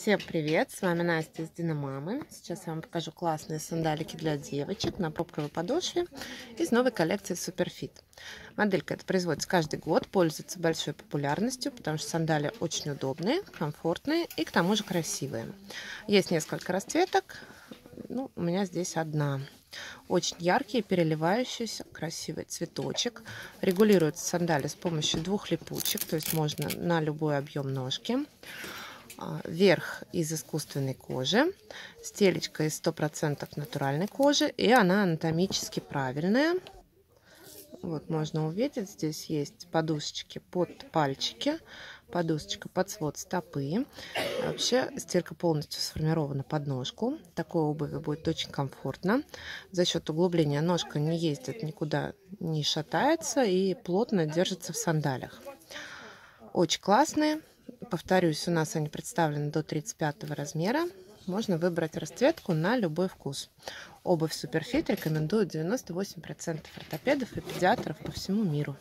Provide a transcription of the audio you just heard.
Всем привет! С вами Настя из Диномамы. Сейчас я вам покажу классные сандалики для девочек на пробковой подошве из новой коллекции Superfit. Моделька эта производится каждый год, пользуется большой популярностью, потому что сандали очень удобные, комфортные и к тому же красивые. Есть несколько расцветок, ну, у меня здесь одна. Очень яркий, переливающийся, красивый цветочек. Регулируется сандали с помощью двух липучек, то есть можно на любой объем ножки. А, верх из искусственной кожи, стелечка из 100% натуральной кожи, и она анатомически правильная. Вот можно увидеть, здесь есть подушечки под пальчики, подушечка под свод стопы. Вообще стелька полностью сформирована под ножку. Такой обуви будет очень комфортно. За счет углубления ножка не ездит никуда, не шатается и плотно держится в сандалях. Очень классные. Повторюсь, у нас они представлены до 35 размера. Можно выбрать расцветку на любой вкус. Обувь Суперфит рекомендуют 98% ортопедов и педиатров по всему миру.